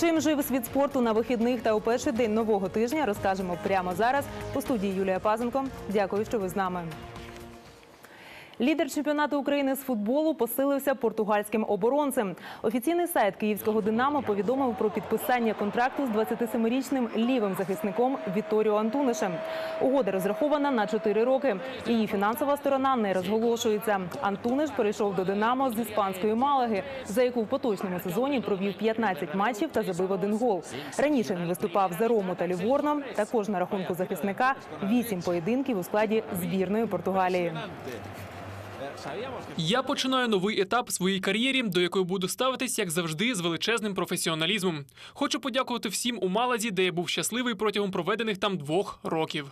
Чим жив світ спорту на вихідних та у перший день нового тижня, розкажемо прямо зараз. У студії Юлія Пазенко. Дякую, що ви з нами. Лідер чемпіонату України з футболу посилився португальським оборонцем. Офіційний сайт київського Динамо повідомив про підписання контракту з 27-річним лівим захисником Віторіо Антунишем. Угода розрахована на 4 роки. Її фінансова сторона не розголошується. Антуниш перейшов до Динамо з іспанської Малаги, за яку в поточному сезоні провів 15 матчів та забив один гол. Раніше він виступав за Рому та Ліворно. Також на рахунку захисника 8 поєдинків у складі збірної Португалії. Я починаю новий етап своїй кар'єрі, до якої буду ставитись, як завжди, з величезним професіоналізмом. Хочу подякувати всім у Малазі, де я був щасливий протягом проведених там двох років.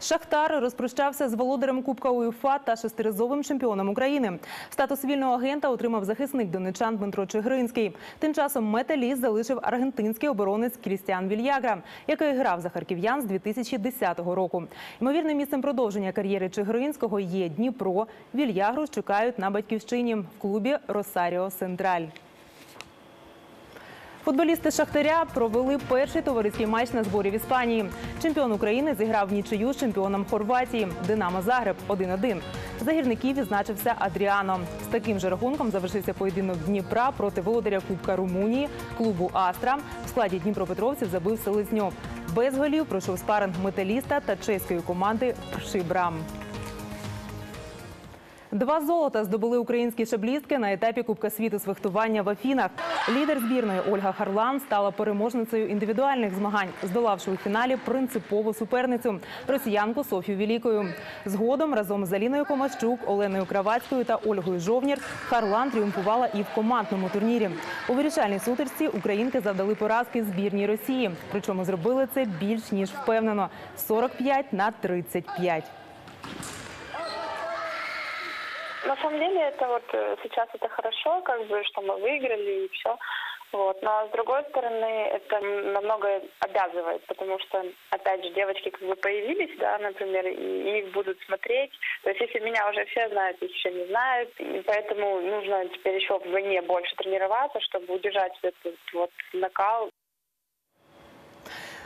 Шахтар розпрощався з володарем Кубка УЄФА та шестиразовим чемпіоном України. Статус вільного агента отримав захисник донечан Дмитро Чигринський. Тим часом металіст залишив аргентинський оборонець Крістіан Вільягра, який грав за харків'ян з 2010 року. Ймовірним місцем продовження кар'єри Чигринського є Дніпро. Вільягру чекають на батьківщині в клубі Росаріо Сентраль. Футболісти Шахтаря провели перший товариський матч на зборі в Іспанії. Чемпіон України зіграв нічию з чемпіоном Хорватії Динамо Загреб 1-1. За гірників відзначився Адріано. З таким же рахунком завершився поєдинок Дніпра проти володаря Кубка Румунії клубу Астра. В складі Дніпропетровців забив Селезньов. Без голів пройшов спаринг металіста та чеської команди Шибрам. Два золота здобули українські шаблістки на етапі Кубка світу з фехтування в Афінах. Лідер збірної Ольга Харлан стала переможницею індивідуальних змагань, здолавши у фіналі принципову суперницю росіянку Софію Вілікою. Згодом разом з Аліною Комащук, Оленою Кравацькою та Ольгою Жовнір Харлан тріумфувала і в командному турнірі. У вирішальній сутерці українки завдали поразки збірній Росії. Причому зробили це більш ніж впевнено 45 на 35. На самом деле это вот э, сейчас это хорошо, как бы, что мы выиграли и все. Вот. Но с другой стороны, это намного обязывает, потому что, опять же, девочки как бы появились, да, например, и их будут смотреть. То есть, если меня уже все знают, их еще не знают, и поэтому нужно теперь еще вдвойне больше тренироваться, чтобы удержать этот вот накал.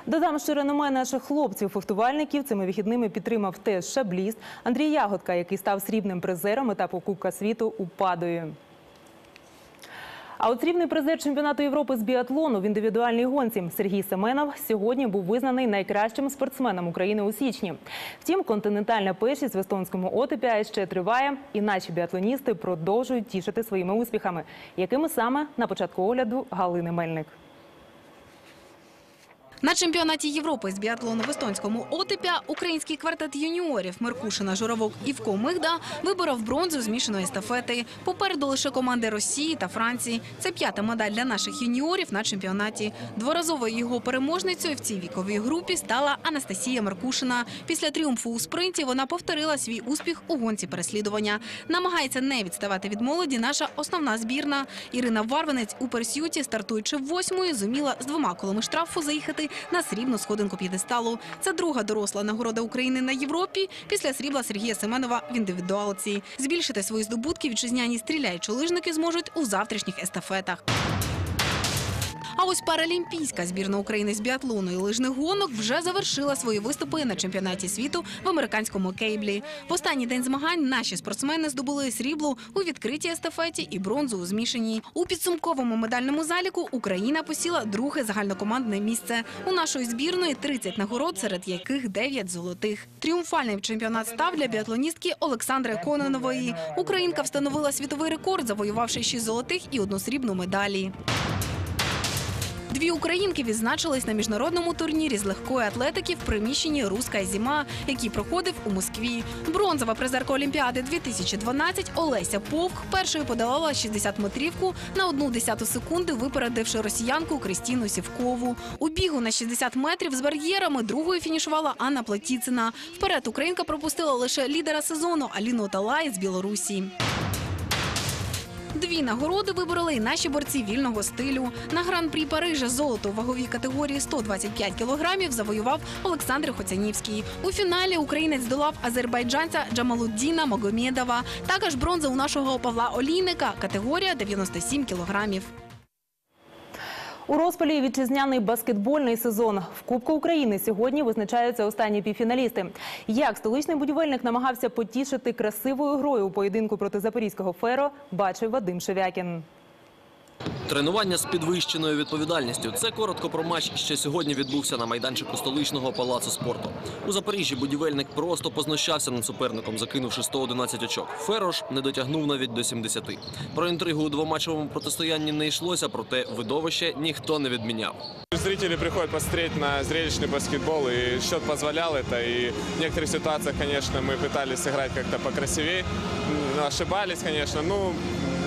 Додам, що реноме наших хлопців-фехтувальників цими вихідними підтримав теж шабліст Андрій Ягодка, який став срібним призером етапу Кубка світу у Падої. А от срібний призер чемпіонату Європи з біатлону в індивідуальній гонці Сергій Семенов сьогодні був визнаний найкращим спортсменом України у січні. Втім, континентальна першість в естонському отипі ще триває, і наші біатлоністи продовжують тішити своїми успіхами, якими саме на початку огляду Галини Мельник. На чемпіонаті Європи з біатлону в естонському Отипя український квартет юніорів Меркушина, Журавок і Вко Мигда виборов бронзу змішаної естафети. Попереду лише команди Росії та Франції. Це п'ята медаль для наших юніорів на чемпіонаті. Дворазовою його переможницею в цій віковій групі стала Анастасія Меркушина. Після тріумфу у спринті вона повторила свій успіх у гонці переслідування. Намагається не відставати від молоді наша основна збірна. Ірина Варванець у персюті, стартуючи восьмою, зуміла з двома колами штрафу заїхати на срібну сходинку п'єдесталу. Це друга доросла нагорода України на Європі після срібла Сергія Семенова в індивідуалці. Збільшити свої здобутки вітчизняні стріляючі лижники зможуть у завтрашніх естафетах. А ось паралімпійська збірна України з біатлону і лижних гонок вже завершила свої виступи на чемпіонаті світу в американському кейблі. В останній день змагань наші спортсмени здобули срібло у відкритій естафеті і бронзу у змішаній. У підсумковому медальному заліку Україна посіла друге загальнокомандне місце. У нашої збірної 30 нагород, серед яких 9 золотих. Тріумфальний чемпіонат став для біатлоністки Олександри Кононової. Українка встановила світовий рекорд, завоювавши 6 золотих і одну срібну медалі. Дві українки відзначились на міжнародному турнірі з легкої атлетики в приміщенні Руська зима, який проходив у Москві. Бронзова призерка Олімпіади 2012 Олеся Повк першою подолала 60-метрівку на одну десяту секунди, випередивши росіянку Кристіну Сівкову. У бігу на 60 метрів з бар'єрами другою фінішувала Анна Платіцина. Вперед українка пропустила лише лідера сезону Аліну Талай з Білорусі. Дві нагороди вибороли і наші борці вільного стилю. На гран-прі Парижа золото у ваговій категорії 125 кілограмів завоював Олександр Хоцянівський. У фіналі українець здолав азербайджанця Джамалуддіна Магомєдова. Також бронза у нашого Павла Олійника, категорія 97 кілограмів. У розпалі вітчизняний баскетбольний сезон. В Кубку України сьогодні визначаються останні півфіналісти. Як столичний будівельник намагався потішити красивою грою у поєдинку проти запорізького феро, бачив Вадим Шевякін. Тренування з підвищеною відповідальністю. Це коротко про матч, що сьогодні відбувся на майданчику столичного палацу спорту. У Запоріжжі будівельник просто познущався над суперником, закинувши 111 очок. Ферош не дотягнув навіть до 70. Про інтригу у двоматчевому протистоянні не йшлося, проте видовище ніхто не відміняв. Зрители приходят посмотреть на зрелищный баскетбол, и счет позволял это. И в некоторых ситуациях, конечно, мы пытались сыграть как-то покрасивее. М, Ошибались, конечно. Ну,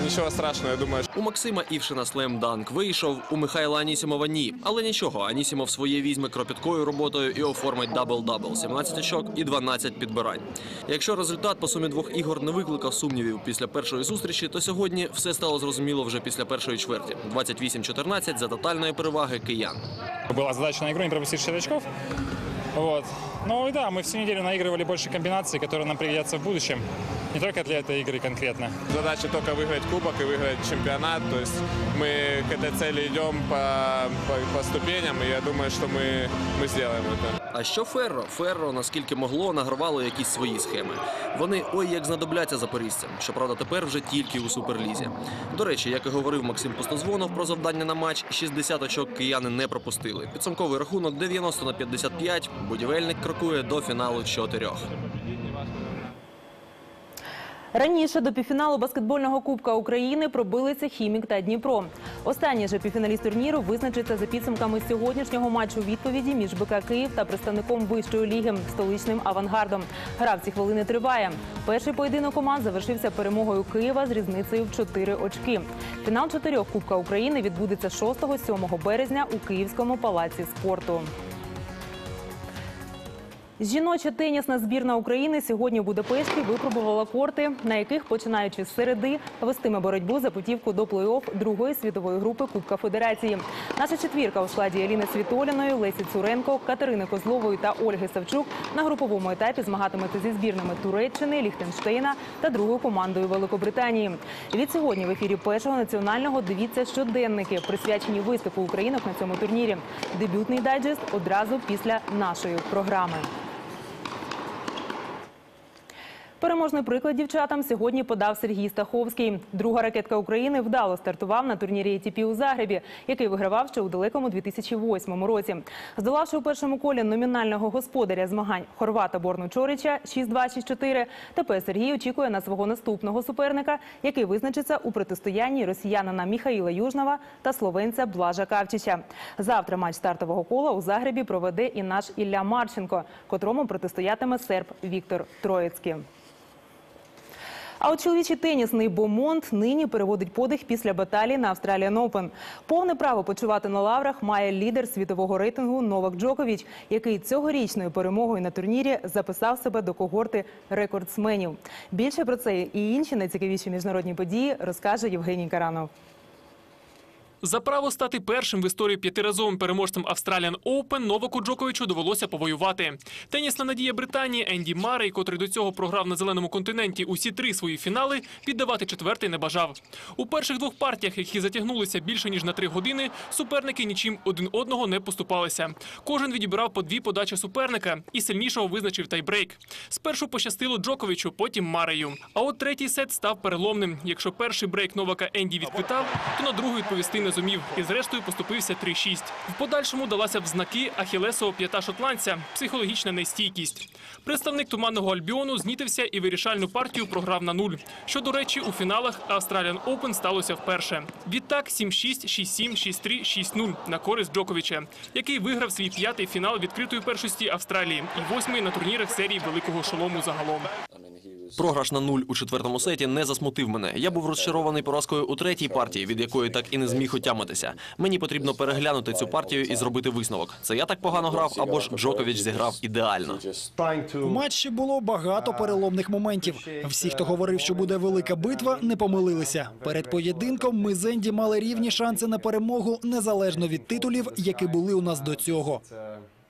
ничего страшного, я думаю, У Максима Івшина слем-данк вийшов, у Михайла Анісімова ні. Але нічого, Анісімов своє візьме кропіткою роботою і оформить дабл-дабл. 17 очок і 12 підбирань. Якщо результат по сумі двох ігор не викликав сумнівів після першої зустрічі, то сьогодні все стало зрозуміло вже після першої чверті. 28-14 за тотальної переваги киян. Была задача на игру не пропустить 6 очков. Вот. Ну и да, мы всю неделю наигрывали больше комбинаций, которые нам пригодятся в будущем. Не только для этой игры конкретно. задача только выиграть кубок и выиграть чемпионат. То есть мы к этой цели идем по, по, по ступеням, и я думаю, что мы, мы сделаем это. А що Ферро? Ферро, наскільки могло, награвало якісь свої схеми. Вони ой як знадобляться запорізцям. Щоправда, тепер вже тільки у суперлізі. До речі, як і говорив Максим Постозвонов про завдання на матч, 60 очок кияни не пропустили. Підсумковий рахунок 90 на 55. Будівельник крокує до фіналу чотирьох. Раніше до півфіналу баскетбольного кубка України пробилися Хімік та Дніпро. Останній же півфіналіст турніру визначиться за підсумками сьогоднішнього матчу відповіді між БК Київ та представником вищої ліги столичним авангардом. Гра в ці хвилини триває. Перший поєдинок команд завершився перемогою Києва з різницею в 4 очки. Фінал чотирьох Кубка України відбудеться 6-7 березня у Київському палаці спорту. Жіноча тенісна збірна України сьогодні у Будапешті випробувала корти, на яких, починаючи з середи, вестиме боротьбу за путівку до плей-офф другої світової групи Кубка Федерації. Наша четвірка у складі Еліни Світоліної, Лесі Цуренко, Катерини Козлової та Ольги Савчук на груповому етапі змагатиметься зі збірними Туреччини, Ліхтенштейна та другою командою Великобританії. Від сьогодні в ефірі першого національного дивіться щоденники, присвячені виступу українок на цьому турнірі. Дебютний дайджест одразу після нашої програми. Переможний приклад дівчатам сьогодні подав Сергій Стаховський. Друга ракетка України вдало стартував на турнірі ATP у Загребі, який вигравав ще у далекому 2008 році. Здолавши у першому колі номінального господаря змагань Хорвата Борну Чорича 6-2-6-4, тепер Сергій очікує на свого наступного суперника, який визначиться у протистоянні росіянина Міхаїла Южнова та словенця Блажа Кавчича. Завтра матч стартового кола у Загребі проведе і наш Ілля Марченко, котрому протистоятиме серб Віктор Троїцький. А от чоловічий тенісний Бомонт нині переводить подих після баталії на Australian Open. Повне право почувати на лаврах має лідер світового рейтингу Новак Джокович, який цьогорічною перемогою на турнірі записав себе до когорти рекордсменів. Більше про це і інші найцікавіші міжнародні події розкаже Євгеній Каранов. За право стати першим в історії п'ятиразовим переможцем Australian Open Новаку Джоковичу довелося повоювати. Тенісна надія Британії Енді Марей, котрий до цього програв на зеленому континенті усі три свої фінали, віддавати четвертий не бажав. У перших двох партіях, які затягнулися більше ніж на три години, суперники нічим один одного не поступалися. Кожен відібрав по дві подачі суперника і сильнішого визначив тайбрейк. Спершу пощастило Джоковичу, потім Марею. А от третій сет став переломним. Якщо перший брейк Новака Енді відквитав, то на другий відповісти не зумів і зрештою поступився 3-6. В подальшому далася в знаки Ахілесова п'ята шотландця психологічна нестійкість. Представник туманного Альбіону знітився і вирішальну партію програв на нуль. Що, до речі, у фіналах Australian Open сталося вперше. Відтак 7-6, 6-7, 6-3, 6-0 на користь Джоковича, який виграв свій п'ятий фінал відкритої першості Австралії і восьмий на турнірах серії Великого Шолому загалом. Програш на нуль у четвертому сеті не засмутив мене. Я був розчарований поразкою у третій партії, від якої так і не зміг отямитися. Мені потрібно переглянути цю партію і зробити висновок. Це я так погано грав, або ж Джокович зіграв ідеально. У матчі було багато переломних моментів. Всі, хто говорив, що буде велика битва, не помилилися. Перед поєдинком ми з Енді мали рівні шанси на перемогу незалежно від титулів, які були у нас до цього.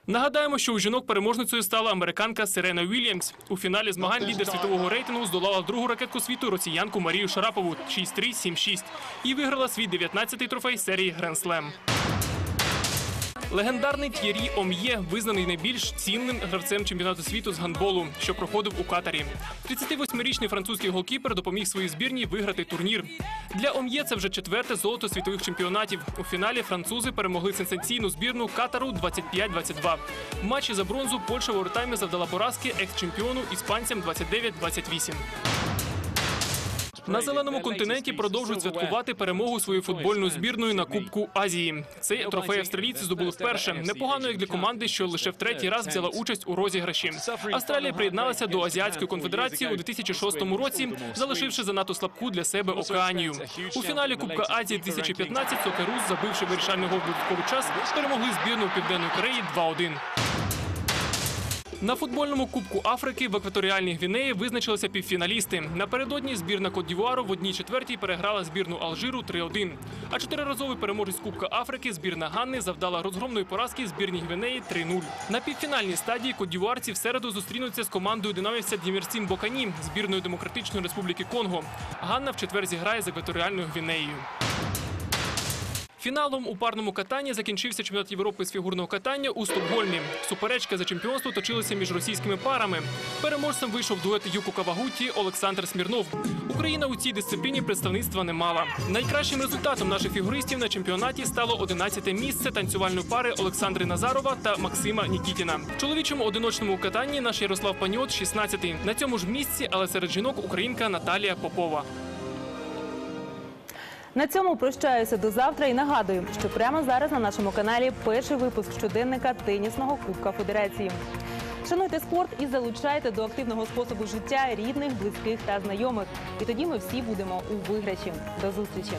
Нагадаємо, що у жінок переможницею стала американка Сирена Вільямс. У фіналі змагань лідер світового рейтингу здолала другу ракетку світу росіянку Марію Шарапову 6-3, 7-6 і виграла свій 19-й трофей серії Гренслем. Слем. Легендарний Т'єрі Ом'є визнаний найбільш цінним гравцем чемпіонату світу з гандболу, що проходив у Катарі. 38-річний французький голкіпер допоміг своїй збірній виграти турнір. Для Ом'є це вже четверте золото світових чемпіонатів. У фіналі французи перемогли сенсаційну збірну Катару 25-22. В матчі за бронзу Польща в овертаймі завдала поразки екс-чемпіону іспанцям 29-28. На зеленому континенті продовжують святкувати перемогу своєю футбольною збірною на Кубку Азії. Цей трофей австралійці здобули вперше. Непогано як для команди, що лише в третій раз взяла участь у розіграші. Австралія приєдналася до Азіатської конфедерації у 2006 році, залишивши занадто слабку для себе Океанію. У фіналі Кубка Азії 2015 Сокерус, забивши вирішальний гол в додатковий час, перемогли збірну Південної Кореї 2-1. На футбольному Кубку Африки в екваторіальній Гвінеї визначилися півфіналісти. Напередодні збірна Кот-Дівуару в одній четвертій переграла збірну Алжиру 3-1. А чотириразовий переможець Кубка Африки збірна Ганни завдала розгромної поразки збірній Гвінеї 3-0. На півфінальній стадії Кот-Дівуарці в середу зустрінуться з командою динамівця Дімірсім Бокані збірної Демократичної Республіки Конго. Ганна в четвер зіграє з екваторіальною Гвінеєю. Фіналом у парному катанні закінчився чемпіонат Європи з фігурного катання у Стокгольмі. Суперечка за чемпіонство точилася між російськими парами. Переможцем вийшов дует Юку Кавагуті Олександр Смірнов. Україна у цій дисципліні представництва не мала. Найкращим результатом наших фігуристів на чемпіонаті стало 11-те місце танцювальної пари Олександри Назарова та Максима Нікітіна. В чоловічому одиночному катанні наш Ярослав Паніот 16-й. На цьому ж місці, але серед жінок українка Наталія Попова. На цьому прощаюся до завтра і нагадую, що прямо зараз на нашому каналі перший випуск щоденника тенісного Кубка Федерації. Шануйте спорт і залучайте до активного способу життя рідних, близьких та знайомих. І тоді ми всі будемо у виграші. До зустрічі!